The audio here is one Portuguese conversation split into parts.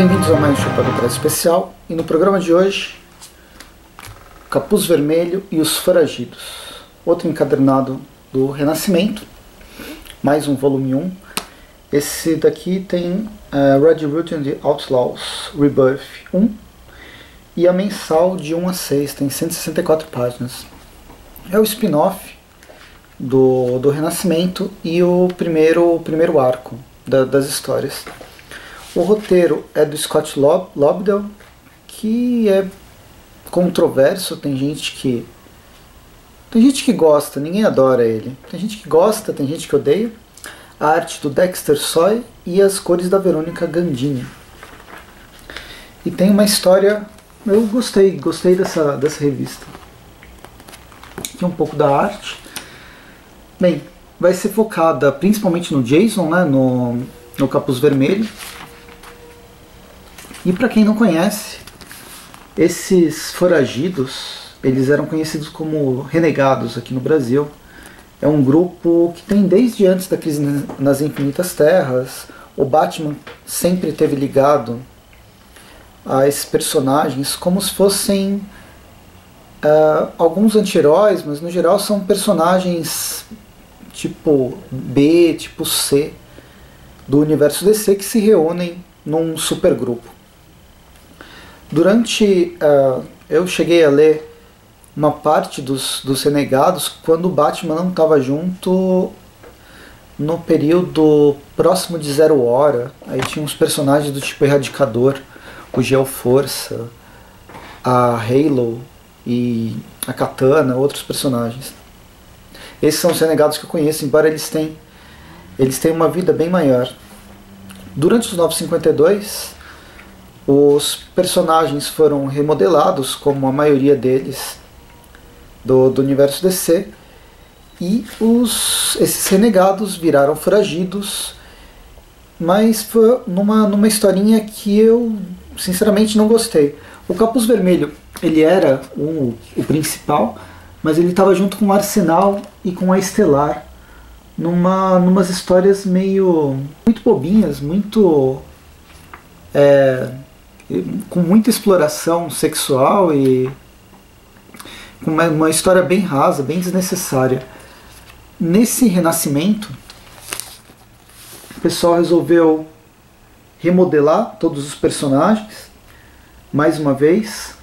Bem-vindos a mais um Chupado Press Especial e no programa de hoje Capuz Vermelho e os Foragidos, outro encadernado do Renascimento, mais um volume 1. Esse daqui tem uh, Red Root and the Outlaws Rebirth 1 e a mensal de 1 a 6, tem 164 páginas. É o spin-off do, do Renascimento e o primeiro, o primeiro arco da, das histórias. O roteiro é do Scott Lob Lobdell, que é controverso, tem gente que tem gente que gosta, ninguém adora ele. Tem gente que gosta, tem gente que odeia. A arte do Dexter Soy e as cores da Verônica Gandini. E tem uma história, eu gostei, gostei dessa, dessa revista. Aqui um pouco da arte. Bem, vai ser focada principalmente no Jason, né, no, no Capuz Vermelho. E para quem não conhece, esses foragidos, eles eram conhecidos como renegados aqui no Brasil. É um grupo que tem desde antes da crise nas infinitas terras. O Batman sempre teve ligado a esses personagens como se fossem uh, alguns anti-heróis, mas no geral são personagens tipo B, tipo C do universo DC que se reúnem num supergrupo. Durante. Uh, eu cheguei a ler uma parte dos, dos Renegados quando o Batman não estava junto no período próximo de Zero Hora. Aí tinha uns personagens do tipo Erradicador, o Geoforça, a Halo e a Katana, outros personagens. Esses são os Renegados que eu conheço, embora eles tenham, eles tenham uma vida bem maior. Durante os 952, os personagens foram remodelados, como a maioria deles do, do universo DC, e os, esses renegados viraram foragidos, mas foi numa, numa historinha que eu sinceramente não gostei. O Capuz Vermelho ele era o, o principal, mas ele estava junto com o Arsenal e com a Estelar, numa numas histórias meio muito bobinhas, muito é, com muita exploração sexual e com uma, uma história bem rasa, bem desnecessária. Nesse renascimento, o pessoal resolveu remodelar todos os personagens mais uma vez.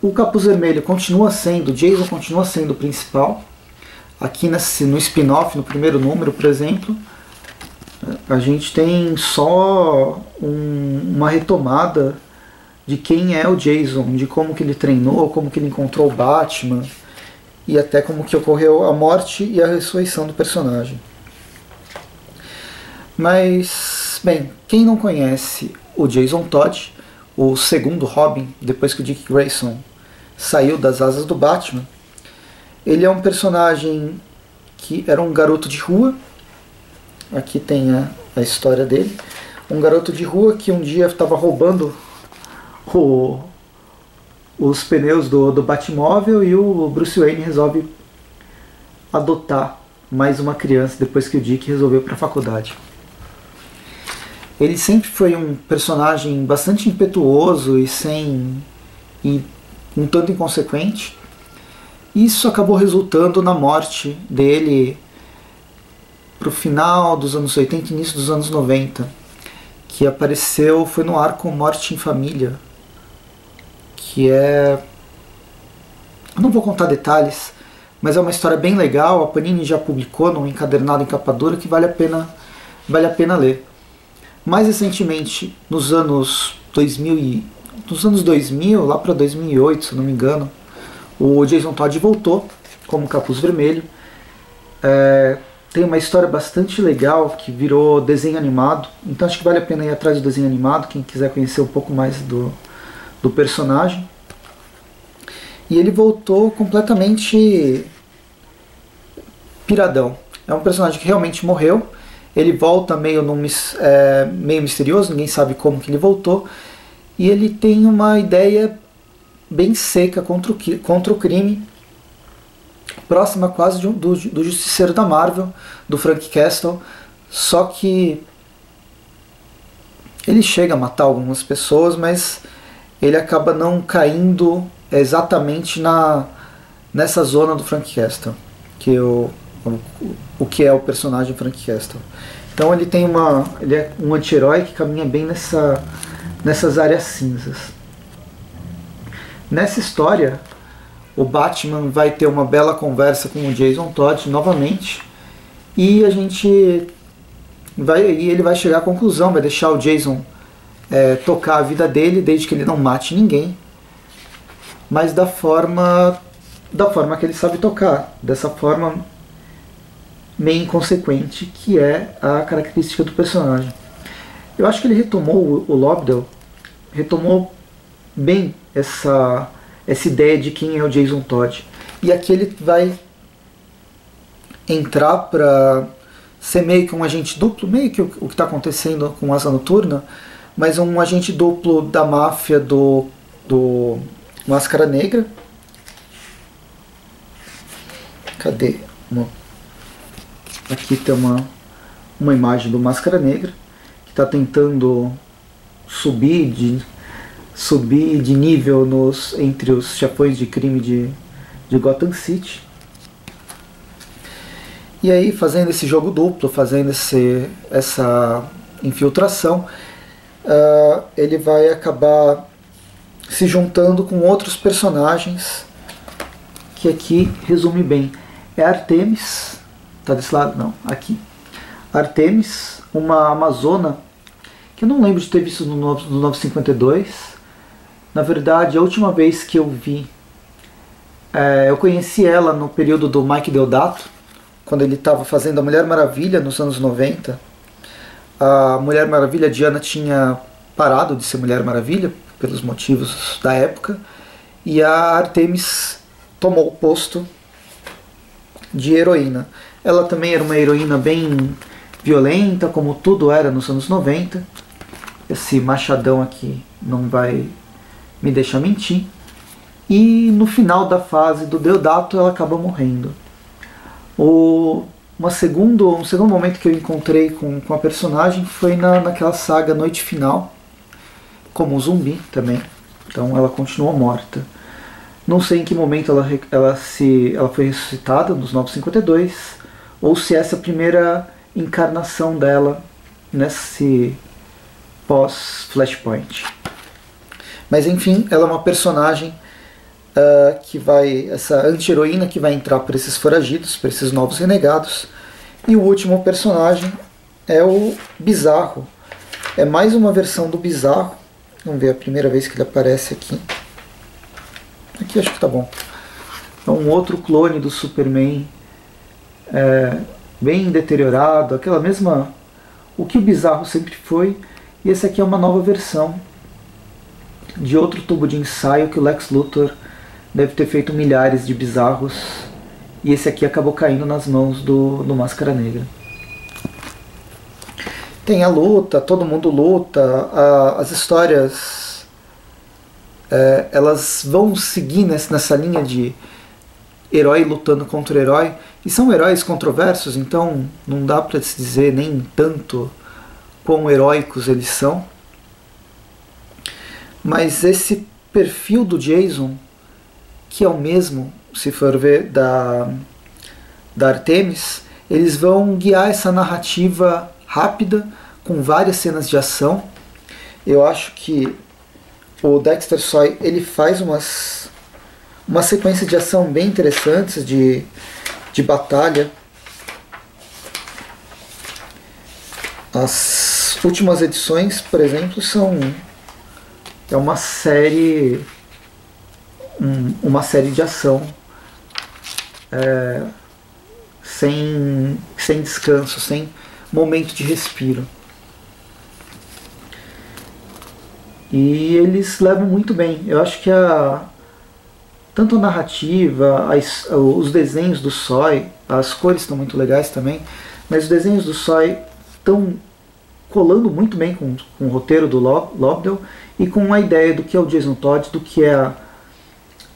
O Capuz Vermelho continua sendo, Jason continua sendo o principal. Aqui nesse, no spin-off, no primeiro número, por exemplo, a gente tem só um, uma retomada de quem é o Jason, de como que ele treinou, como que ele encontrou o Batman e até como que ocorreu a morte e a ressurreição do personagem. Mas, bem, quem não conhece o Jason Todd, o segundo Robin, depois que o Dick Grayson saiu das asas do Batman, ele é um personagem que era um garoto de rua. Aqui tem a, a história dele. Um garoto de rua que um dia estava roubando o, os pneus do, do Batmóvel e o Bruce Wayne resolve adotar mais uma criança depois que o Dick resolveu para a faculdade. Ele sempre foi um personagem bastante impetuoso e sem e um tanto inconsequente. Isso acabou resultando na morte dele para o final dos anos 80 e início dos anos 90, que apareceu foi no arco Morte em Família, que é. Não vou contar detalhes, mas é uma história bem legal. A Panini já publicou num encadernado em capa dura que vale a pena, vale a pena ler. Mais recentemente, nos anos 2000 e, nos anos 2000, lá para 2008, se não me engano, o Jason Todd voltou como Capuz Vermelho. É, tem uma história bastante legal que virou desenho animado, então acho que vale a pena ir atrás do desenho animado, quem quiser conhecer um pouco mais do, do personagem. E ele voltou completamente piradão. É um personagem que realmente morreu. Ele volta meio, num, é, meio misterioso, ninguém sabe como que ele voltou. E ele tem uma ideia bem seca contra o, contra o crime, próxima quase do, do, do Justiceiro da Marvel, do Frank Castle. Só que ele chega a matar algumas pessoas, mas ele acaba não caindo exatamente na nessa zona do Frank Castle, que o, o, o que é o personagem Frank Castle. Então ele tem uma ele é um anti-herói que caminha bem nessa nessas áreas cinzas. Nessa história, o Batman vai ter uma bela conversa com o Jason Todd novamente e a gente vai e ele vai chegar à conclusão, vai deixar o Jason é, tocar a vida dele desde que ele não mate ninguém, mas da forma da forma que ele sabe tocar, dessa forma meio inconsequente que é a característica do personagem. Eu acho que ele retomou o Lobdell, retomou bem essa essa ideia de quem é o Jason Todd. E aqui ele vai entrar para ser meio que um agente duplo, meio que o, que está acontecendo com Asa Noturna, mas um agente duplo da máfia do, do Máscara Negra. Cadê? Uma, aqui tem uma, uma imagem do Máscara Negra que está tentando subir de subir de nível nos, entre os chefões de crime de, de Gotham City. E aí, fazendo esse jogo duplo, fazendo esse, essa infiltração, uh, ele vai acabar se juntando com outros personagens que aqui resume bem. É Artemis, tá desse lado? Não, aqui. Artemis, uma amazona que eu não lembro de ter visto no, no 952, na verdade, a última vez que eu vi, é, eu conheci ela no período do Mike Deodato, quando ele estava fazendo a Mulher Maravilha nos anos 90. A Mulher Maravilha Diana tinha parado de ser Mulher Maravilha, pelos motivos da época, e a Artemis tomou o posto de heroína. Ela também era uma heroína bem violenta, como tudo era nos anos 90. Esse machadão aqui não vai me deixa mentir. E no final da fase do Deodato ela acaba morrendo. O, uma segundo, um segundo momento que eu encontrei com, com a personagem foi na, naquela saga Noite Final, como zumbi também. Então ela continuou morta. Não sei em que momento ela, ela, se, ela foi ressuscitada nos 952, ou se essa é a primeira encarnação dela nesse pós-Flashpoint. Mas enfim, ela é uma personagem uh, que vai. essa anti-heroína que vai entrar para esses foragidos, para esses novos renegados. E o último personagem é o Bizarro. É mais uma versão do Bizarro. Vamos ver a primeira vez que ele aparece aqui. Aqui acho que tá bom. É um outro clone do Superman. É, bem deteriorado, aquela mesma. O que o Bizarro sempre foi. E esse aqui é uma nova versão de outro tubo de ensaio que o Lex Luthor deve ter feito milhares de bizarros e esse aqui acabou caindo nas mãos do, do Máscara Negra. Tem a luta, todo mundo luta, a, as histórias é, elas vão seguir nessa, nessa linha de herói lutando contra herói e são heróis controversos, então não dá para se dizer nem tanto quão heróicos eles são. Mas esse perfil do Jason, que é o mesmo, se for ver, da, da Artemis, eles vão guiar essa narrativa rápida, com várias cenas de ação. Eu acho que o Dexter Soy ele faz umas uma sequência de ação bem interessantes de, de batalha. As últimas edições, por exemplo, são é uma série um, uma série de ação é, sem, sem descanso, sem momento de respiro. E eles levam muito bem. Eu acho que a tanto a narrativa, as, os desenhos do Soy, as cores estão muito legais também, mas os desenhos do Soy estão colando muito bem com, com o roteiro do Lobdell e com a ideia do que é o Jason Todd, do que é a,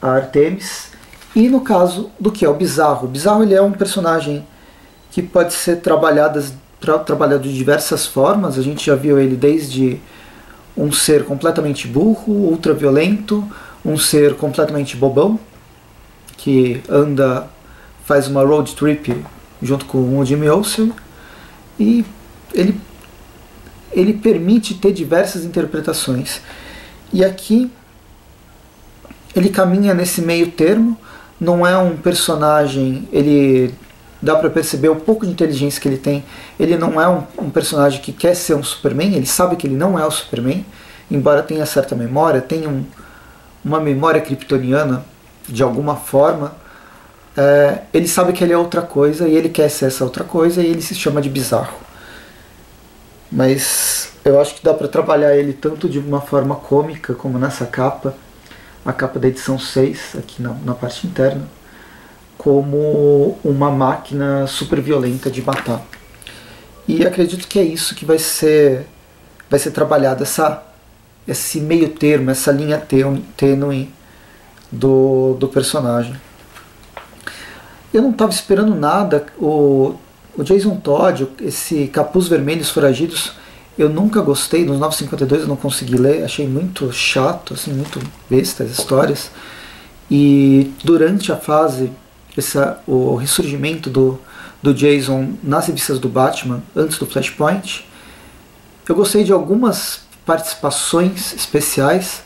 a Artemis e no caso do que é o Bizarro. O Bizarro ele é um personagem que pode ser trabalhado, tra, trabalhado de diversas formas, a gente já viu ele desde um ser completamente burro, ultraviolento, um ser completamente bobão, que anda, faz uma road trip junto com o Jimmy Olsen, e ele, ele permite ter diversas interpretações. E aqui ele caminha nesse meio termo, não é um personagem, ele dá para perceber o pouco de inteligência que ele tem. Ele não é um, um, personagem que quer ser um Superman, ele sabe que ele não é o Superman, embora tenha certa memória, tenha um, uma memória kryptoniana de alguma forma. É, ele sabe que ele é outra coisa e ele quer ser essa outra coisa e ele se chama de bizarro. Mas eu acho que dá para trabalhar ele tanto de uma forma cômica, como nessa capa, a capa da edição 6, aqui na, na parte interna, como uma máquina super violenta de matar. E acredito que é isso que vai ser vai ser trabalhado essa esse meio termo, essa linha tênue do, do personagem. Eu não estava esperando nada. O, o Jason Todd, esse Capuz Vermelhos Foragidos, eu nunca gostei. Nos 952 eu não consegui ler, achei muito chato, assim, muito besta as histórias. E durante a fase essa, o ressurgimento do, do Jason nas revistas do Batman, antes do Flashpoint. Eu gostei de algumas participações especiais,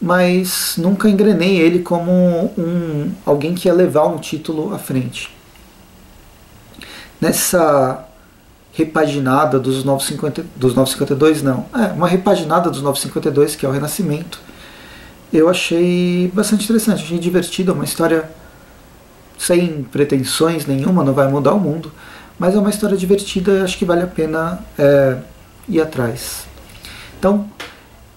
mas nunca engrenei ele como um, alguém que ia levar um título à frente. Nessa repaginada dos 950, dos 952, não, é uma repaginada dos 952, que é o Renascimento, eu achei bastante interessante, achei divertido, uma história sem pretensões nenhuma, não vai mudar o mundo, mas é uma história divertida, acho que vale a pena é, ir atrás. Então,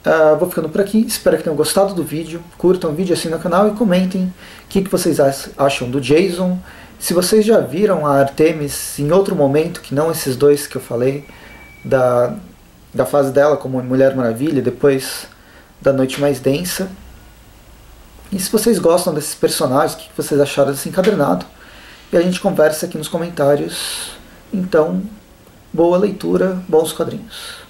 uh, vou ficando por aqui, espero que tenham gostado do vídeo, curtam o vídeo, assinem o canal e comentem o que, que vocês acham do Jason, se vocês já viram a Artemis em outro momento, que não esses dois que eu falei, da, da fase dela como Mulher Maravilha, depois da Noite Mais Densa, e se vocês gostam desses personagens, o que vocês acharam desse encadernado? E a gente conversa aqui nos comentários. Então, boa leitura, bons quadrinhos.